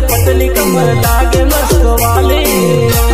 पतली कमर लागे मस्त वाले।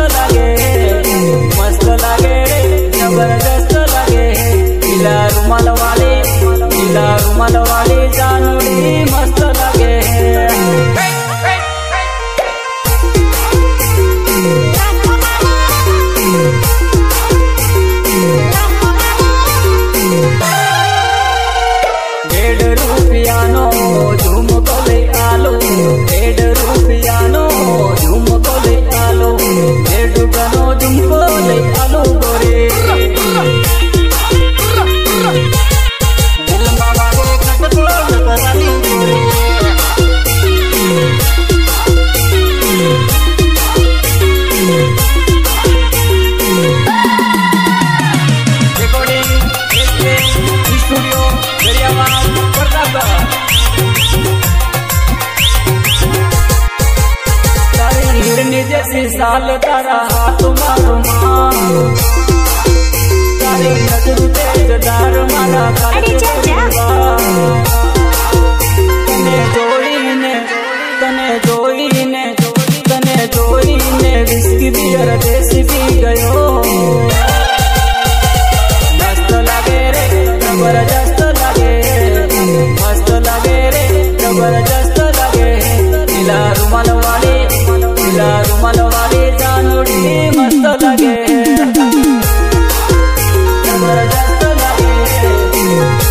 ऐसी साल तारा हाथ मारो मारो तारी नज़र तेज दार मारा तारी तने जोईने तने जोईने तने जोईने विस्की बियर देसी पी गयो। मस्त लागे रे ज़बरदस्त लागे। मस्त लागे रे ज़बरदस्त लागे। नीला रुमाल वाली Brasil.